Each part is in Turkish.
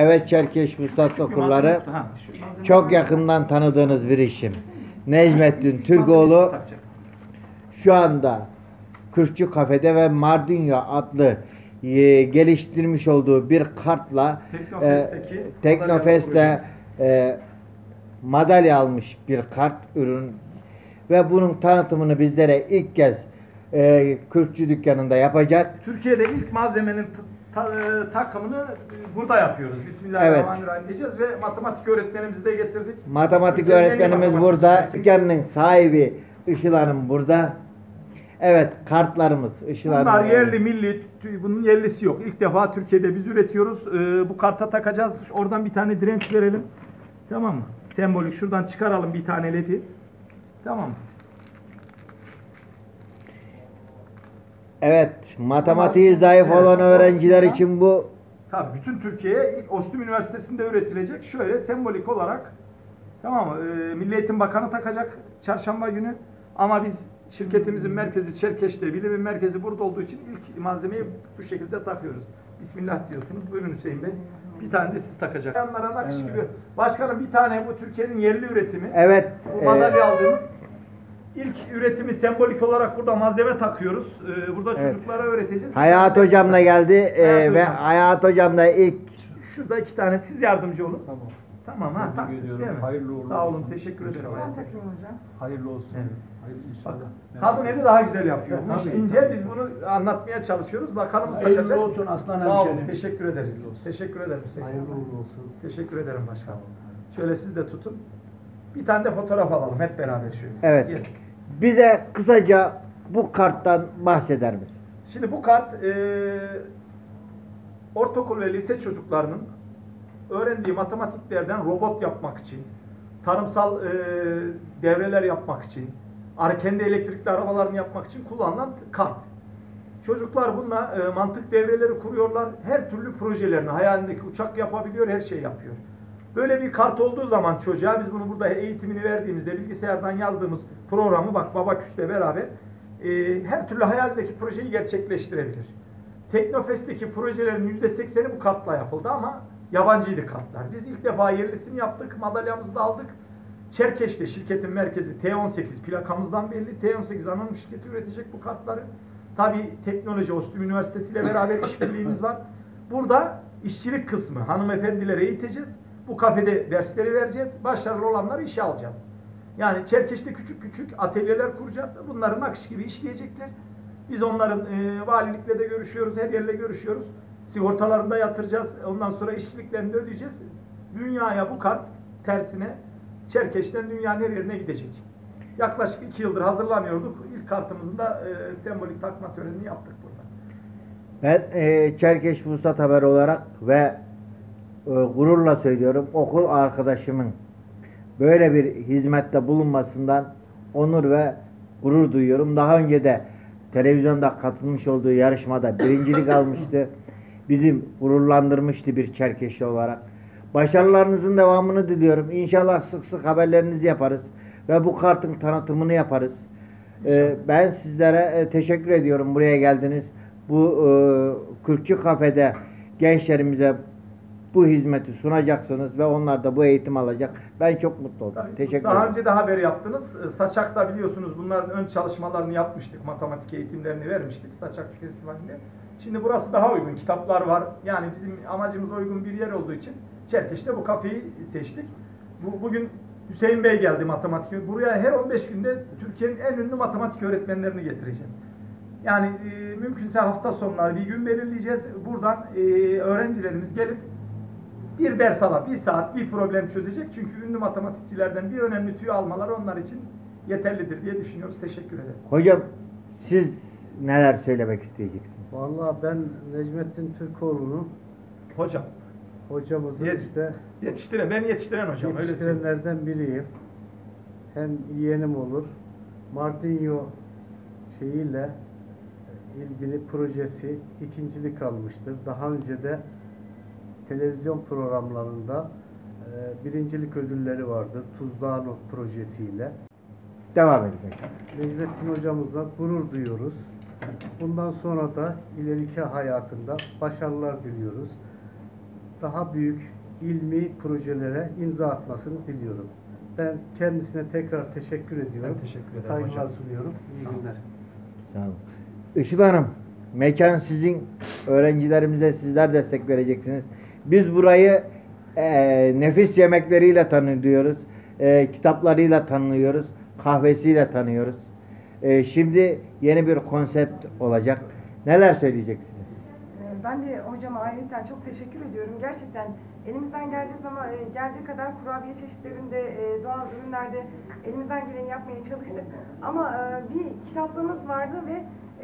Evet Çerkeş Vuslat okurları çok yakından tanıdığınız bir isim. Necmettin Türkoğlu şu anda Kürkçü Kafede ve Mardunya adlı e, geliştirmiş olduğu bir kartla e, Teknofest'te e, madalya almış bir kart ürün. Ve bunun tanıtımını bizlere ilk kez e, Kürkçü dükkanında yapacak. Türkiye'de ilk malzemenin ta- e, takımını e, burada yapıyoruz. Bismillahirrahmanirrahim diyeceğiz ve matematik öğretmenimizi de getirdik. Matematik Ülkenin öğretmenimiz burada. Dükkanın sahibi Işıl Hanım burada. Evet kartlarımız Işıl Bunlar Hanım. yerli milli, t- bunun yerlisi yok. İlk defa Türkiye'de biz üretiyoruz. Ee, bu karta takacağız. Oradan bir tane direnç verelim. Tamam mı? Sembolik şuradan çıkaralım bir tane ledi. Tamam mı? Evet matematiği zayıf Evet. olan öğrenciler için bu Tabii bütün Türkiye'ye ilk Ostum Üniversitesi'nde üretilecek. Şöyle sembolik olarak tamam mı? Ee, Milli Eğitim Bakanı takacak çarşamba günü. Ama biz şirketimizin merkezi Çerkeş'te, bilimin merkezi burada olduğu için ilk malzemeyi bu şekilde takıyoruz. Bismillah diyorsunuz. Buyurun Hüseyin Bey. Bir tane de siz takacak. Yanlara nakış gibi. Başkanım bir tane bu Türkiye'nin yerli üretimi. evet Bu e, madalya aldığımız ilk üretimi sembolik olarak burada malzeme takıyoruz. Ee, burada Evet. çocuklara öğreteceğiz. Hayat hocam da geldi e, Hayat ve hocam. Hayat hocam da ilk Şurada iki tane siz yardımcı olun. Tamam. Tamam ha. Tak, ediyorum. değil mi? Hayırlı uğurlu Sağ olun. Teşekkür ederim. İnşallah. hayatım. Hayırlı olsun. Evet. Hayırlı Bak, kadın eli daha güzel yapıyor. Bu iş Tabii, ince. tabii. Biz bunu anlatmaya çalışıyoruz. Bakanımız Hayırlı takacak. olsun aslan Sağ olun. Teşekkür ederiz. Hayırlı olsun. Teşekkür ederim. Hayırlı uğurlu olsun. Teşekkür ederim başkanım. Şöyle siz de tutun. Bir tane de fotoğraf alalım hep beraber şöyle. evet Gelin. Bize kısaca bu karttan bahseder misiniz? Şimdi bu kart eee ortaokul ve lise çocuklarının öğrendiği matematiklerden robot yapmak için, tarımsal eee, devreler yapmak için, kendi elektrikli arabalarını yapmak için kullanılan kart. Çocuklar bununla eee, mantık devreleri kuruyorlar. Her türlü projelerini, hayalindeki uçak yapabiliyor, her şey yapıyor. Böyle bir kart olduğu zaman çocuğa biz bunu burada eğitimini verdiğimizde bilgisayardan yazdığımız programı bak baba küsle beraber eee, her türlü hayalindeki projeyi gerçekleştirebilir. Teknofest'teki projelerin %80'i bu kartla yapıldı ama yabancıydı kartlar. Biz ilk defa yerlisini yaptık, madalyamızı da aldık. Çerkeş'te şirketin merkezi T18 plakamızdan belli. T18 anonim şirketi üretecek bu kartları. Tabi teknoloji Ostum Üniversitesi ile beraber işbirliğimiz var. Burada işçilik kısmı hanımefendilere eğiteceğiz. Bu kafede dersleri vereceğiz. Başarılı olanları işe alacağız. Yani Çerkeş'te küçük küçük atölyeler kuracağız. Bunların akış gibi işleyecekler. Biz onların e, valilikle de görüşüyoruz, her yerle görüşüyoruz. Sigortalarını da yatıracağız. Ondan sonra işçiliklerini de ödeyeceğiz. Dünyaya bu kart tersine Çerkeş'ten dünyanın her yerine gidecek. Yaklaşık iki yıldır hazırlanıyorduk. İlk kartımızın da e, sembolik takma törenini yaptık burada. Ben e, Çerkeş Vuslat Haber olarak ve gururla söylüyorum okul arkadaşımın böyle bir hizmette bulunmasından onur ve gurur duyuyorum. Daha önce de televizyonda katılmış olduğu yarışmada birincilik almıştı. Bizim gururlandırmıştı bir Çerkeşli olarak. Başarılarınızın devamını diliyorum. İnşallah sık sık haberlerinizi yaparız ve bu kartın tanıtımını yaparız. Ee, ben sizlere e, teşekkür ediyorum buraya geldiniz. Bu e, Kürkçü kafede gençlerimize bu hizmeti sunacaksınız ve onlar da bu eğitim alacak. Ben çok mutlu oldum. Tabii, Teşekkür Daha ederim. önce de haber yaptınız. E, Saçak'ta biliyorsunuz bunların ön çalışmalarını yapmıştık. Matematik eğitimlerini vermiştik Saçak Festivali'nde. Şimdi burası daha uygun. Kitaplar var. Yani bizim amacımız uygun bir yer olduğu için Çerkeş'te bu kafeyi seçtik. Bu, bugün Hüseyin Bey geldi matematik. Buraya her 15 günde Türkiye'nin en ünlü matematik öğretmenlerini getireceğiz. Yani e, mümkünse hafta sonları bir gün belirleyeceğiz. Buradan e, öğrencilerimiz gelip bir ders ala, bir saat bir problem çözecek. Çünkü ünlü matematikçilerden bir önemli tüyo almaları onlar için yeterlidir diye düşünüyoruz. Teşekkür ederim. Hocam siz neler söylemek isteyeceksiniz? Vallahi ben Necmettin Türkoğlu'nun Hocam, hocamızın Yet- işte yetiştiren, ben yetiştiren hocam. Öyle yetiştirenlerden biriyim. Hem yeğenim olur. Martinho şeyiyle ilgili projesi ikincilik almıştır. Daha önce de televizyon programlarında e, birincilik ödülleri vardır. Tuzdağno projesiyle. Devam edin. Necmettin hocamızla gurur duyuyoruz. Bundan sonra da ileriki hayatında başarılar diliyoruz. daha büyük ilmi projelere imza atmasını diliyorum. Ben kendisine tekrar teşekkür ediyorum. Ben teşekkür ederim Saygılar hocam. sunuyorum. İyi günler. Sağ olun. Işıl Hanım, mekan sizin, öğrencilerimize sizler destek vereceksiniz. Biz burayı eee, nefis yemekleriyle tanıyoruz, eee, kitaplarıyla tanıyoruz, kahvesiyle tanıyoruz. Eee, şimdi yeni bir konsept olacak. Neler söyleyeceksiniz? Ee, Ben de hocama ayrıca çok teşekkür ediyorum. Gerçekten elimizden geldiği zaman e, geldiği kadar kurabiye çeşitlerinde, e, doğal ürünlerde elimizden geleni yapmaya çalıştık. Ama e, bir kitaplığımız vardı ve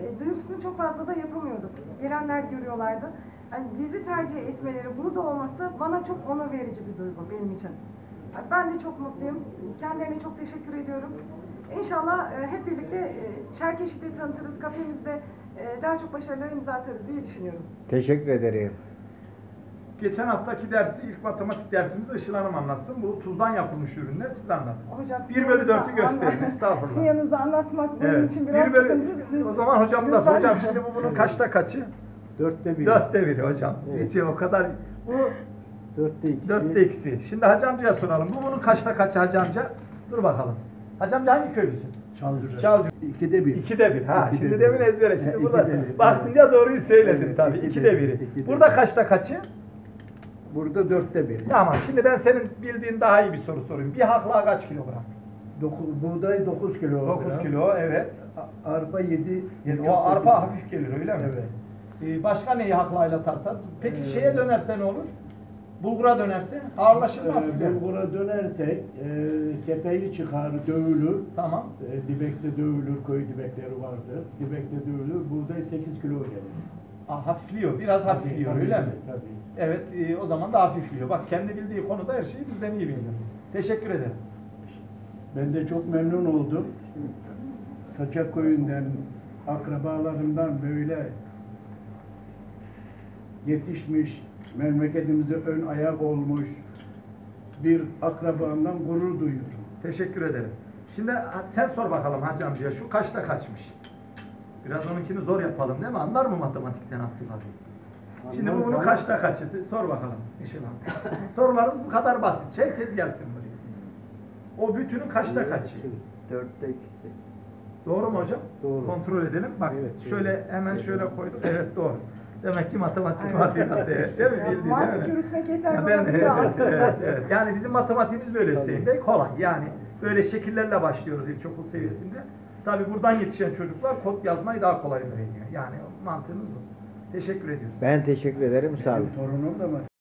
e, duyurusunu çok fazla da yapamıyorduk. Gelenler görüyorlardı. Yani bizi tercih etmeleri, burada olması bana çok onur verici bir duygu benim için. Ben de çok mutluyum. Kendilerine çok teşekkür ediyorum. İnşallah e, hep birlikte Çerkeşit'i tanıtırız, kafemizde e, daha çok başarılar imza atarız diye düşünüyorum. Teşekkür ederim. Geçen haftaki dersi, ilk matematik dersimizi Işıl Hanım anlatsın. Bu tuzdan yapılmış ürünler siz anlatın. Hocam 1 bölü 4'ü yanınızda gösterin. Estağfurullah. Sizin yanınızda anlatmak benim Evet. için biraz 1 bölü, sıkıntı. O zaman hocamıza Lütfen. hocam şimdi bu bunun kaçta kaçı? Dörtte bir. Dörtte biri hocam. Evet. Hiç o kadar. Bu Dörtte ikisi. dörtte ikisi. Şimdi Hacı amcaya soralım. Bu bunun kaçta kaçı Hacı amca? Dur bakalım. Hacı amca hangi köylüsün? Çaldır. Çaldır. İkide bir. İkide bir. Ha, İkide şimdi bir. demin ezbere. Şimdi burada baktınca doğruyu söyledin Evet, tabii. ikide İkide bir. biri. İkide Burada bir. kaçta kaçı? Burada dörtte bir. Tamam. Şimdi ben senin bildiğin daha iyi bir soru sorayım. Bir haklığa kaç kilogram? Dokuz, buğday 9 kilo. 9 kilo evet. Arpa 7. o arpa hafif gelir öyle mi? Evet. Ee, başka neyi haklayla tartarız? Peki Ee, şeye dönerse ne olur? Bulgura dönerse ağırlaşır mı hafifler? Ee, Bulgura dönersek e, kepeği çıkar, dövülür. Tamam. E, dibekte dövülür, köy dibekleri vardır. Dibekte dövülür, buğday 8 kilo gelir. Aa, hafifliyor, biraz hafifliyor Tabii, öyle mi? Tabii. Evet, e, o zaman da hafifliyor. Bak kendi bildiği konuda her şeyi bizden iyi biliyor. Teşekkür ederim. Ben de çok memnun oldum. Saçak köyünden, akrabalarımdan böyle yetişmiş, memleketimize ön ayak olmuş bir akrabamdan gurur duyuyorum. Teşekkür ederim. Şimdi sen sor bakalım Hacı amcaya şu kaçta kaçmış? Biraz onunkini zor yapalım değil mi? Anlar mı matematikten Abdullah Bey? Şimdi bu bunu kaçta kaçı? Sor bakalım inşallah. Sorularımız bu kadar basit. Herkes gelsin buraya. O bütünün kaçta kaçı? Dörtte ikisi. Doğru mu hocam? Doğru. Kontrol edelim. Bak Evet, şöyle hemen Evet. şöyle koyduk. Evet doğru. Demek ki matematik Evet. var. Evet, değil mi? Bildiğin, mantık değil mi? yürütmek yeterli ben- olabiliyor evet, aslında. evet, evet. Yani bizim matematiğimiz böyle Tabii. Hüseyin Bey. Kolay. Yani böyle şekillerle başlıyoruz ilkokul seviyesinde. Tabii buradan yetişen çocuklar kod yazmayı daha kolay öğreniyor. Yani mantığımız bu. Teşekkür ediyoruz. Ben teşekkür ederim. Sağ olun. Benim torunum da